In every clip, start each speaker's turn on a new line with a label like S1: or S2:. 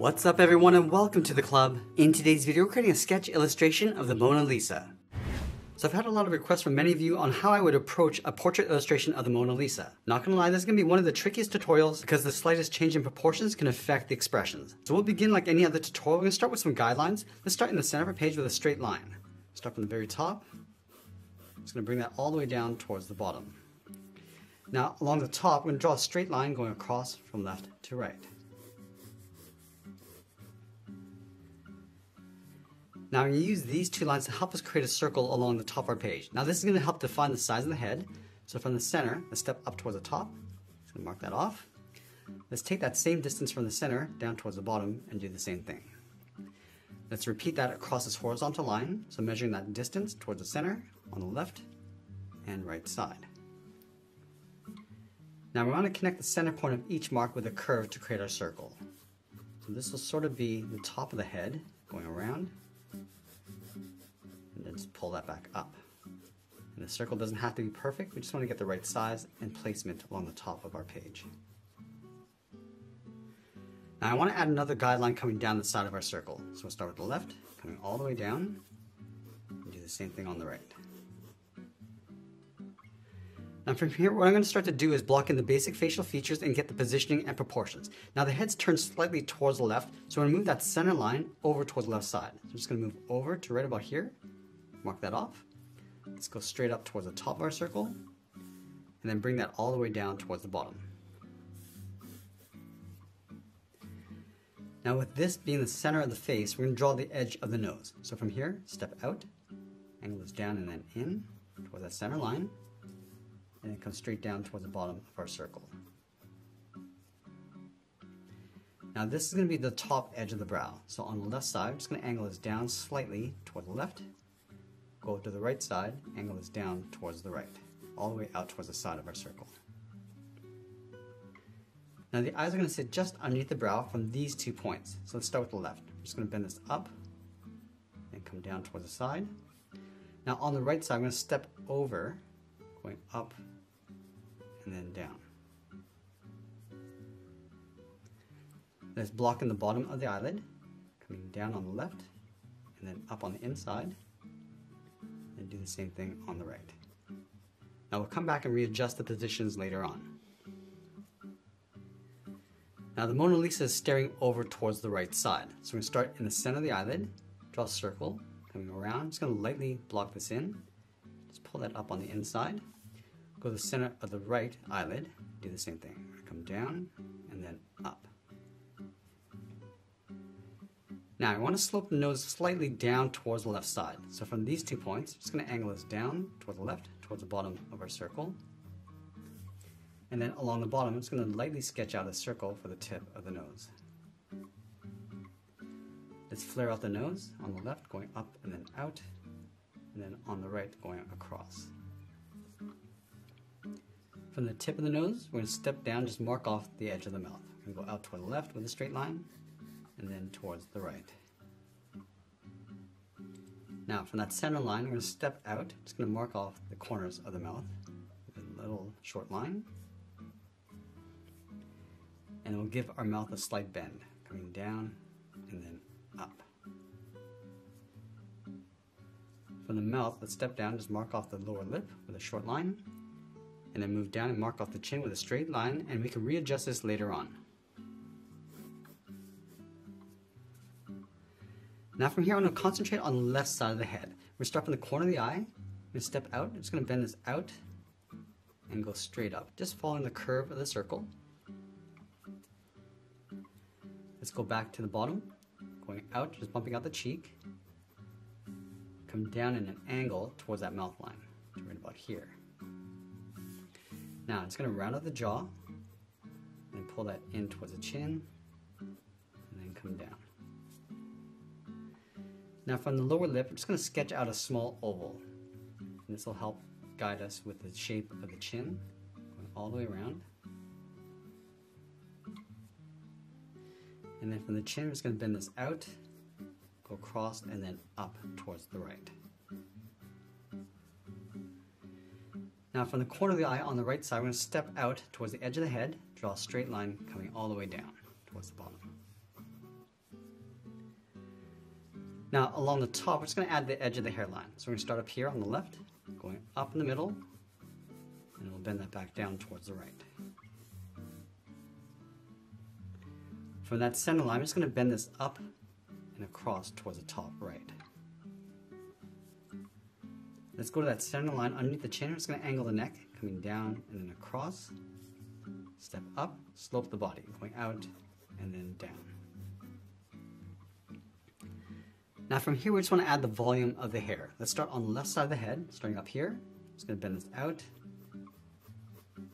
S1: What's up everyone and welcome to the club. In today's video we're creating a sketch illustration of the Mona Lisa. So I've had a lot of requests from many of you on how I would approach a portrait illustration of the Mona Lisa. Not gonna lie, this is gonna be one of the trickiest tutorials because the slightest change in proportions can affect the expressions. So we'll begin like any other tutorial. We're gonna start with some guidelines. Let's start in the center of our page with a straight line. Start from the very top. Just gonna bring that all the way down towards the bottom. Now along the top, we're gonna draw a straight line going across from left to right. Now I'm going to use these two lines to help us create a circle along the top of our page. Now this is going to help define the size of the head. So from the center, let's step up towards the top. Just going to mark that off. Let's take that same distance from the center down towards the bottom and do the same thing. Let's repeat that across this horizontal line. So measuring that distance towards the center on the left and right side. Now we want to connect the center point of each mark with a curve to create our circle. So this will sort of be the top of the head going around and just pull that back up. And the circle doesn't have to be perfect, we just want to get the right size and placement along the top of our page. Now I want to add another guideline coming down the side of our circle. So we'll start with the left, coming all the way down, and do the same thing on the right. Now from here, what I'm going to start to do is block in the basic facial features and get the positioning and proportions. Now the head's turned slightly towards the left, so I'm going to move that center line over towards the left side. So I'm just going to move over to right about here, Mark that off. Let's go straight up towards the top of our circle and then bring that all the way down towards the bottom. Now with this being the center of the face, we're going to draw the edge of the nose. So from here, step out, angle this down and then in towards that center line, and then come straight down towards the bottom of our circle. Now this is going to be the top edge of the brow. So on the left side, I'm just going to angle this down slightly toward the left go to the right side, angle this down towards the right, all the way out towards the side of our circle. Now the eyes are going to sit just underneath the brow from these two points. So let's start with the left. I'm just going to bend this up and come down towards the side. Now on the right side, I'm going to step over, going up and then down. Let's block in the bottom of the eyelid, coming down on the left and then up on the inside do the same thing on the right. Now we'll come back and readjust the positions later on. Now the Mona Lisa is staring over towards the right side. So we're going to start in the center of the eyelid, draw a circle, coming around. I'm just going to lightly block this in. Just pull that up on the inside. Go to the center of the right eyelid, do the same thing. Come down and then up. Now I want to slope the nose slightly down towards the left side. So from these two points, I'm just going to angle this down towards the left, towards the bottom of our circle. And then along the bottom, I'm just going to lightly sketch out a circle for the tip of the nose. Let's flare out the nose on the left, going up and then out, and then on the right, going across. From the tip of the nose, we're going to step down, just mark off the edge of the mouth. We're going to go out toward the left with a straight line, and then towards the right. Now from that center line, I'm going to step out, just going to mark off the corners of the mouth with a little short line. And we'll give our mouth a slight bend, coming down and then up. From the mouth, let's step down, just mark off the lower lip with a short line, and then move down and mark off the chin with a straight line, and we can readjust this later on. Now from here, I'm to concentrate on the left side of the head. We're start from the corner of the eye. I'm to step out. I'm just going to bend this out and go straight up, just following the curve of the circle. Let's go back to the bottom, going out, just bumping out the cheek. Come down in an angle towards that mouth line, to right about here. Now, going to round out the jaw and pull that in towards the chin and then come down. Now from the lower lip, I'm just going to sketch out a small oval. And this will help guide us with the shape of the chin, going all the way around. And then from the chin, I'm just going to bend this out, go across, and then up towards the right. Now from the corner of the eye on the right side, I'm going to step out towards the edge of the head, draw a straight line coming all the way down towards the bottom. Now along the top, we're just gonna add the edge of the hairline. So we're gonna start up here on the left, going up in the middle, and we'll bend that back down towards the right. From that center line, I'm just gonna bend this up and across towards the top right. Let's go to that center line underneath the chin. I'm just gonna angle the neck, coming down and then across. Step up, slope the body, going out and then down. Now from here, we just want to add the volume of the hair. Let's start on the left side of the head, starting up here. Just going to bend this out,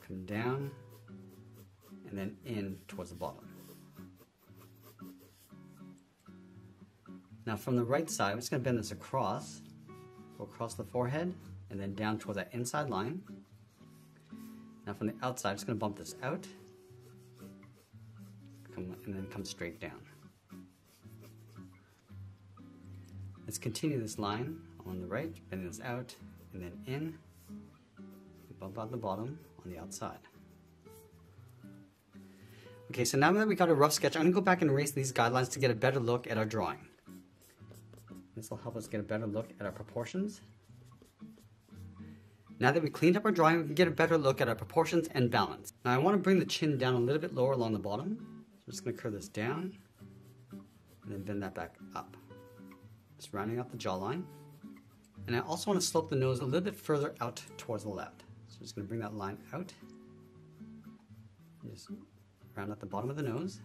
S1: come down, and then in towards the bottom. Now from the right side, I'm just going to bend this across, go across the forehead, and then down towards that inside line. Now from the outside, I'm just going to bump this out, come, and then come straight down. Let's continue this line on the right, bending this out, and then in, bump out the bottom on the outside. Okay, so now that we got a rough sketch, I'm gonna go back and erase these guidelines to get a better look at our drawing. This will help us get a better look at our proportions. Now that we cleaned up our drawing, we can get a better look at our proportions and balance. Now I want to bring the chin down a little bit lower along the bottom. So I'm just to curve this down and then bend that back up. Just rounding out the jawline. And I also want to slope the nose a little bit further out towards the left. So I'm just going to bring that line out. Just round out the bottom of the nose.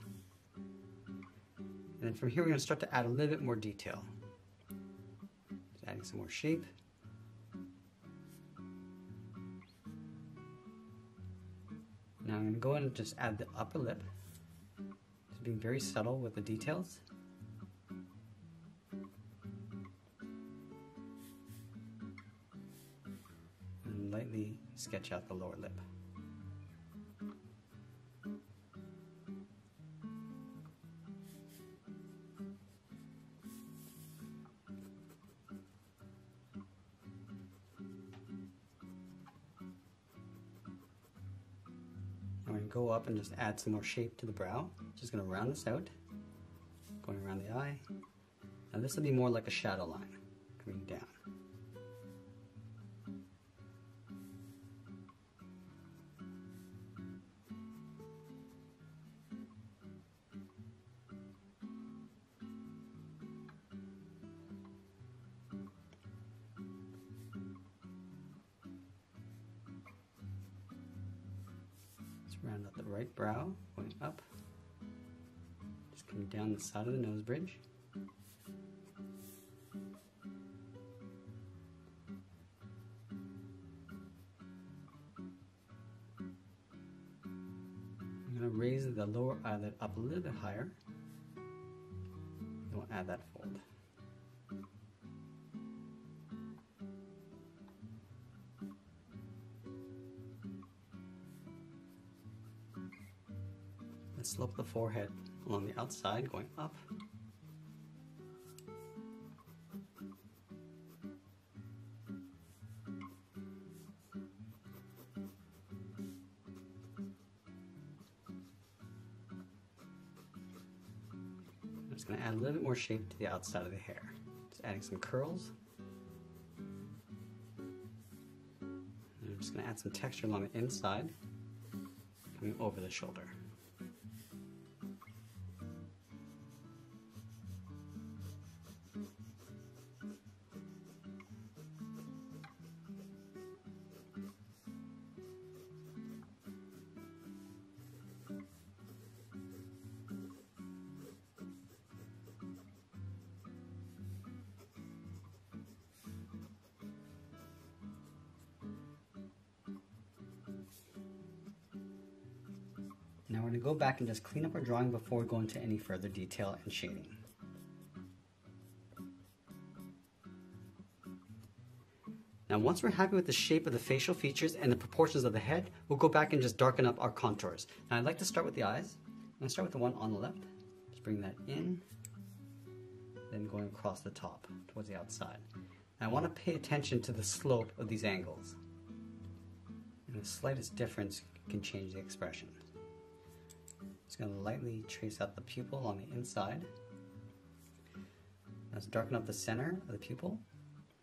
S1: And then from here we're going to start to add a little bit more detail. Just adding some more shape. Now I'm going to go in and just add the upper lip. Just being very subtle with the details. Sketch out the lower lip. I'm going to go up and just add some more shape to the brow. Just going to round this out, going around the eye. Now this will be more like a shadow line, round out the right brow, going up. Just coming down the side of the nose bridge. I'm going to raise the lower eyelid up a little bit higher. We'll add that fold. And slope the forehead along the outside, going up. I'm just going to add a little bit more shape to the outside of the hair. Just adding some curls. And I'm just going to add some texture along the inside, coming over the shoulder. Now we're going to go back and just clean up our drawing before we go into any further detail and shading. Now once we're happy with the shape of the facial features and the proportions of the head, we'll go back and just darken up our contours. Now I'd like to start with the eyes. I'm going to start with the one on the left. Just bring that in, then going across the top towards the outside. Now I want to pay attention to the slope of these angles. And the slightest difference can change the expression. Just going to lightly trace out the pupil on the inside. Let's darken up the center of the pupil.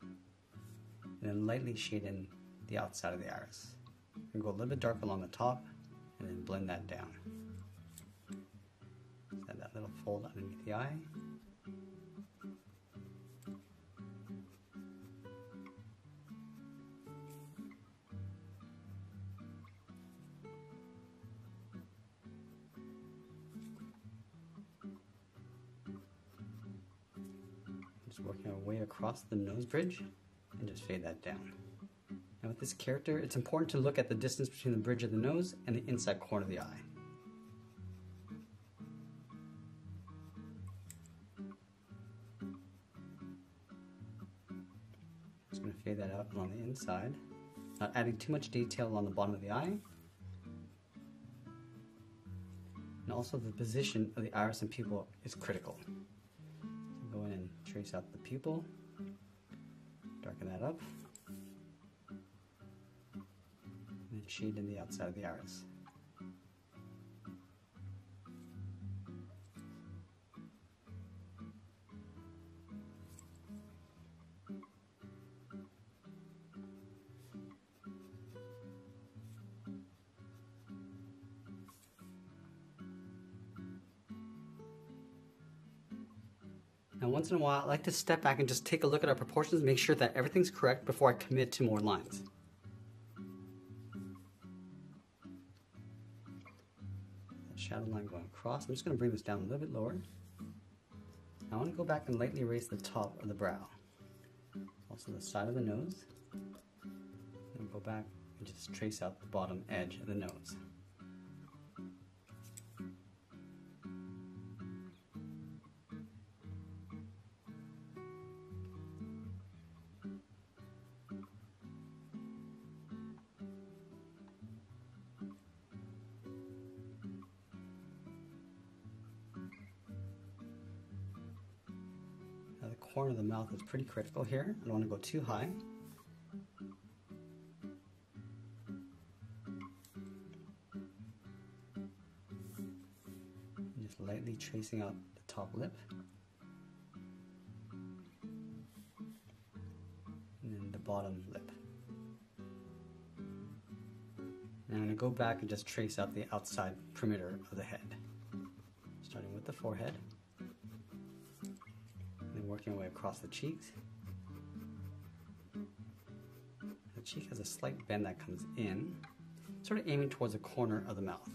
S1: And then lightly shade in the outside of the iris. And go a little bit darker along the top and then blend that down. Add that little fold underneath the eye. Way across the nose bridge and just fade that down. Now with this character, it's important to look at the distance between the bridge of the nose and the inside corner of the eye. Just going to fade that out on the inside, not adding too much detail on the bottom of the eye. And also the position of the iris and pupil is critical. Trace out the pupil, darken that up. And then shade in the outside of the iris. Now once in a while, I like to step back and just take a look at our proportions, make sure that everything's correct before I commit to more lines. shadow line going across. I'm just going to bring this down a little bit lower. I want to go back and lightly erase the top of the brow. Also the side of the nose. And go back and just trace out the bottom edge of the nose. Corner of the mouth is pretty critical here. I don't want to go too high. just lightly tracing out the top lip. And then the bottom lip. And I'm going to go back and just trace out the outside perimeter of the head. Starting with the forehead working our way across the cheeks. The cheek has a slight bend that comes in, sort of aiming towards the corner of the mouth.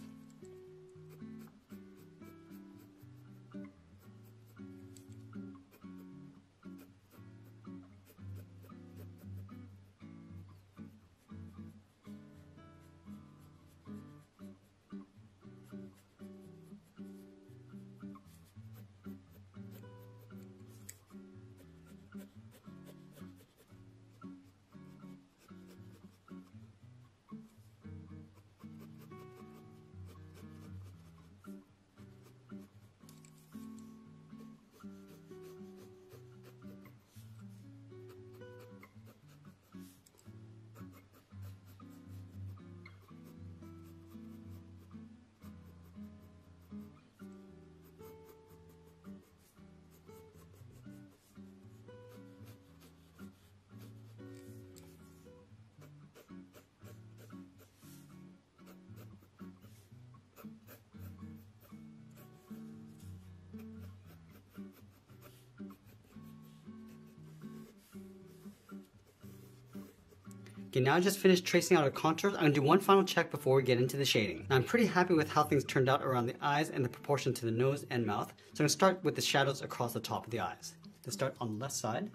S1: Okay, now I just finished tracing out our contours. I'm gonna do one final check before we get into the shading. Now I'm pretty happy with how things turned out around the eyes and the proportion to the nose and mouth. So I'm gonna start with the shadows across the top of the eyes. Let's start on the left side.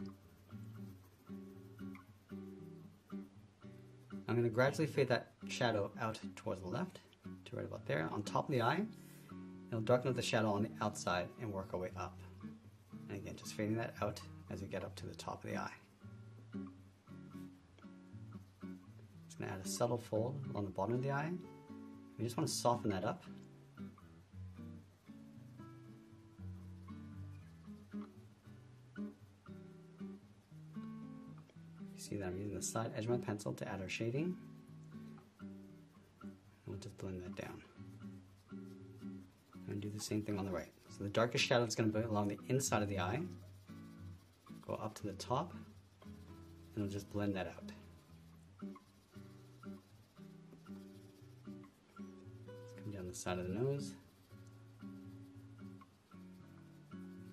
S1: I'm gonna gradually fade that shadow out towards the left to right about there on top of the eye. It'll darken up the shadow on the outside and work our way up. And again, just fading that out as we get up to the top of the eye. To add a subtle fold on the bottom of the eye. We just want to soften that up. You see that I'm using the side edge of my pencil to add our shading. We'll just blend that down. And do the same thing on the right. So the darkest shadow is going to be along the inside of the eye. go up to the top and we'll just blend that out. Side of the nose.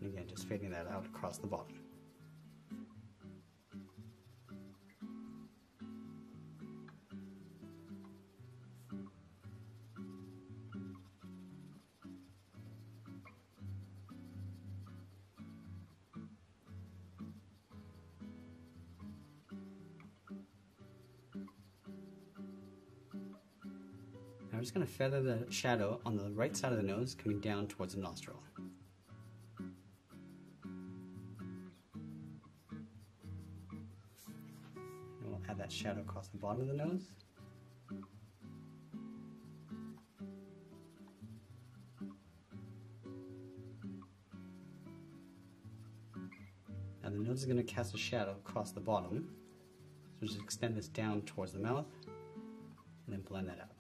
S1: And again, just fading that out across the bottom. Just going to feather the shadow on the right side of the nose coming down towards the nostril. And we'll add that shadow across the bottom of the nose. Now the nose is going to cast a shadow across the bottom. So just extend this down towards the mouth and then blend that out.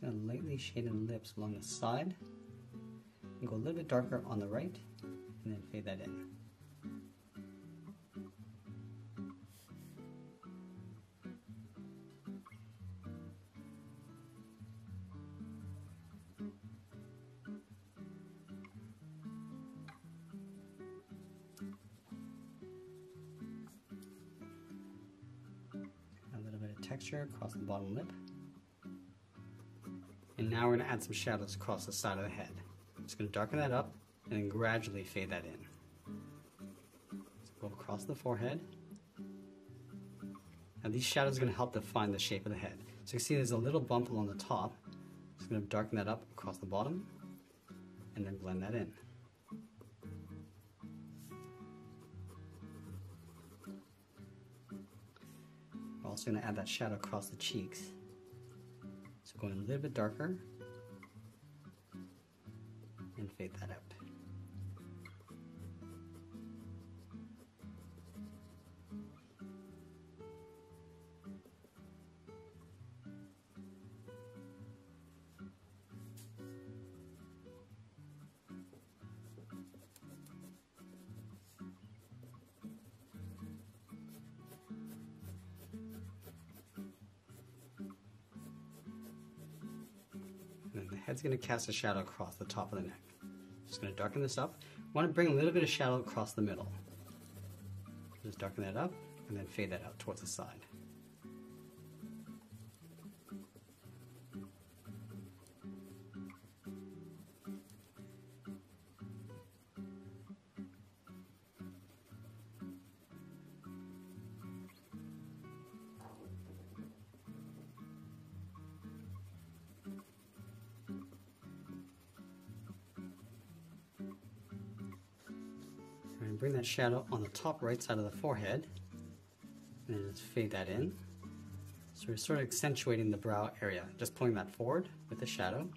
S1: Just going to lightly shade the lips along the side and go a little bit darker on the right and then fade that in. A little bit of texture across the bottom lip. Now we're going to add some shadows across the side of the head. I'm just going to darken that up and then gradually fade that in. So go across the forehead. Now these shadows are going to help define the shape of the head. So you can see there's a little bump along the top. Just going to darken that up across the bottom and then blend that in. We're also going to add that shadow across the cheeks. So going a little bit darker and fade that up. And then the head's going to cast a shadow across the top of the neck. Just going to darken this up. want to bring a little bit of shadow across the middle. Just darken that up and then fade that out towards the side. And bring that shadow on the top right side of the forehead. And just fade that in. So we're sort of accentuating the brow area, just pulling that forward with the shadow.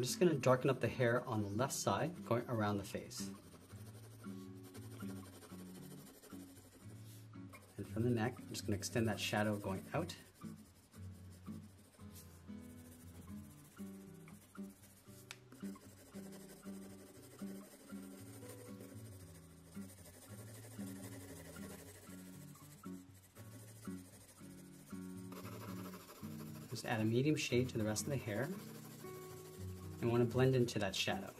S1: I'm just going to darken up the hair on the left side, going around the face. And from the neck, I'm just going to extend that shadow going out. Just add a medium shade to the rest of the hair and want to blend into that shadow.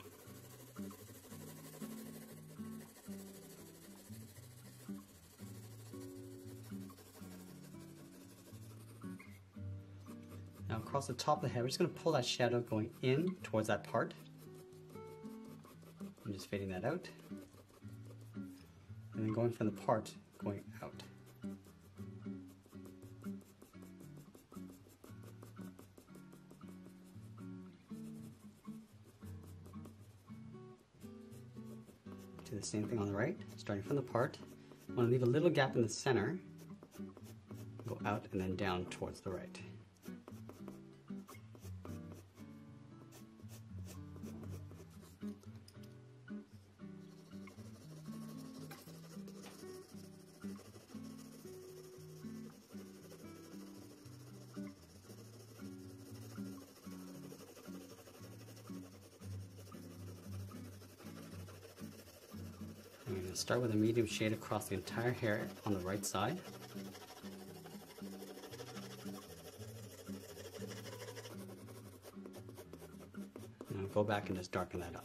S1: Now across the top of the head, we're just going to pull that shadow going in towards that part. I'm just fading that out. And then going from the part going out. Same thing on the right, starting from the part. I want to leave a little gap in the center, go out and then down towards the right. I'm going to start with a medium shade across the entire hair on the right side. Go back and just darken that up.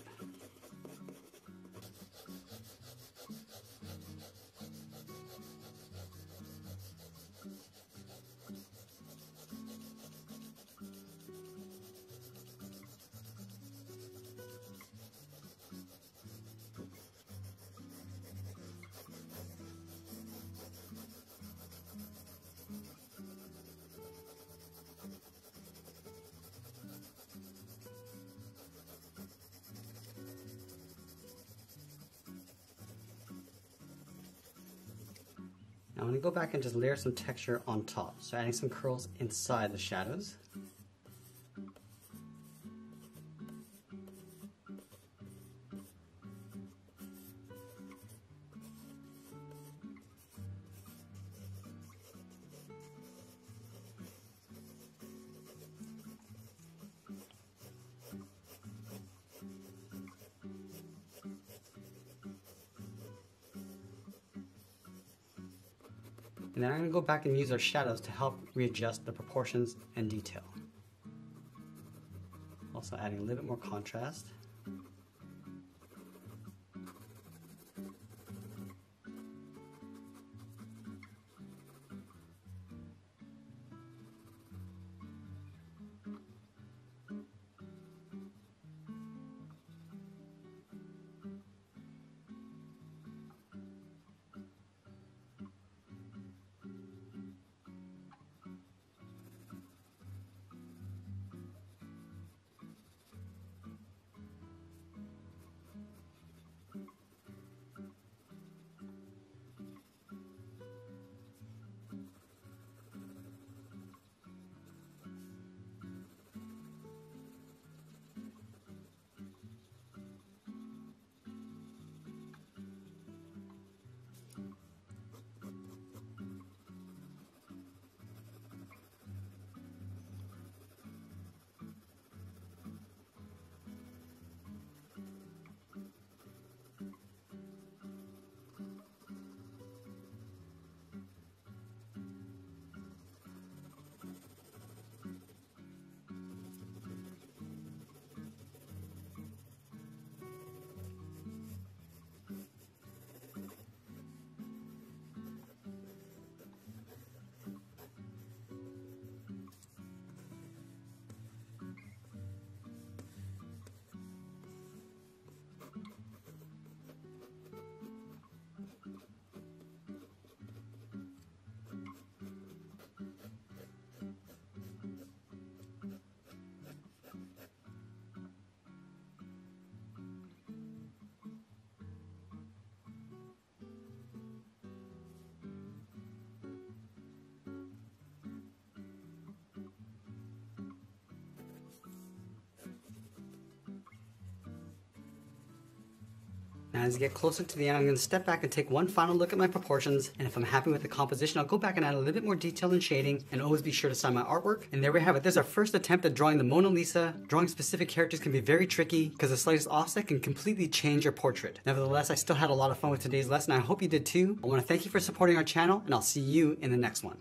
S1: Now I'm going to go back and just layer some texture on top. So adding some curls inside the shadows. Back and use our shadows to help readjust the proportions and detail. Also adding a little bit more contrast. As I get closer to the end, I'm going to step back and take one final look at my proportions. And if I'm happy with the composition, I'll go back and add a little bit more detail and shading and always be sure to sign my artwork. And there we have it. There's our first attempt at drawing the Mona Lisa. Drawing specific characters can be very tricky because the slightest offset can completely change your portrait. Nevertheless, I still had a lot of fun with today's lesson. I hope you did too. I want to thank you for supporting our channel and I'll see you in the next one.